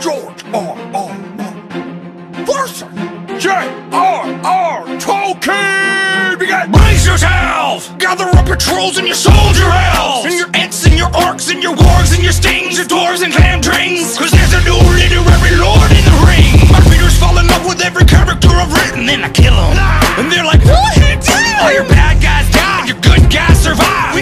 George R. R. Martin. J. R. R. Tolkien. We got brace yourself. Gather up your trolls and your soldier elves, and your ents and your orcs and your wargs and your stings, your dwarves and Glamdrings. Cause there's a new literary lord in the ring. My readers fall in love with every character I've written, then I kill them. Ah. And they're like, what did he do? All your bad guys die, your good guys survive.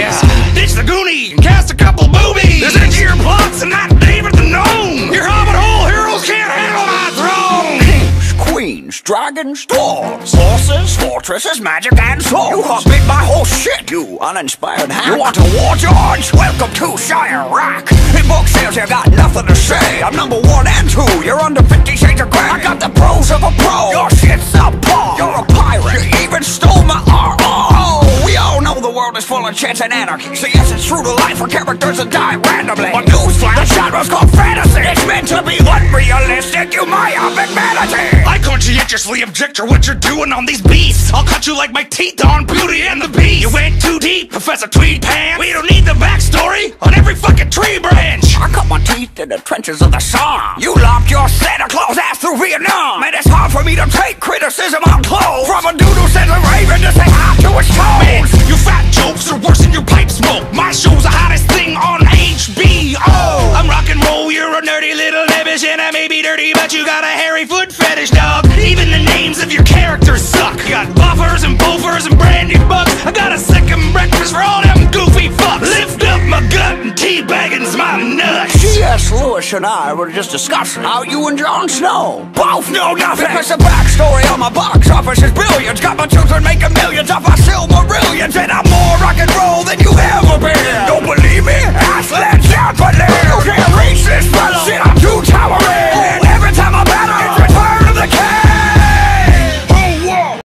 Yeah. Ditch the Goonie and cast a couple boobies. There's edgier plots and not David the Gnome. Your Hobbit hole heroes can't handle my throne. Kings, queens, dragons, dwarves, horses, fortresses, magic, and swords. You have big by whole shit, you uninspired hack. You want a war, George? Welcome to Shire Rock. In book sales, you got nothing to say. I'm number one and two. You're under 50 shades of gray. I got the pros of a pro. World is full of chance and anarchy. So yes, it's true to life for characters that die randomly. But newsflash, the genre's called fantasy. It's meant to be unrealistic. You myopic vanity. I conscientiously object to what you're doing on these beasts. I'll cut you like my teeth on Beauty and the Beast. You went too deep, Professor Tweed Pants. We don't need the backstory on every fucking tree branch. I cut my teeth in the trenches of the Somme. You locked your Santa Claus ass through Vietnam. And it's hard for me to take criticism on clothes. From a dude who sends a raven to say hi to his Man, toes. Hairy foot fetish, dog. Even the names of your characters suck. Got buffers and buffers and Brandybucks. I got a second breakfast for all them goofy fucks. Lift up my gut and teabagging's my nuts. C.S. Lewis and I were just discussing how you and Jon Snow both know nothing. Because the backstory on my box office is billions. Got my children making millions off my Silmarillions. And I'm more rock and roll than you've ever been. Don't believe me?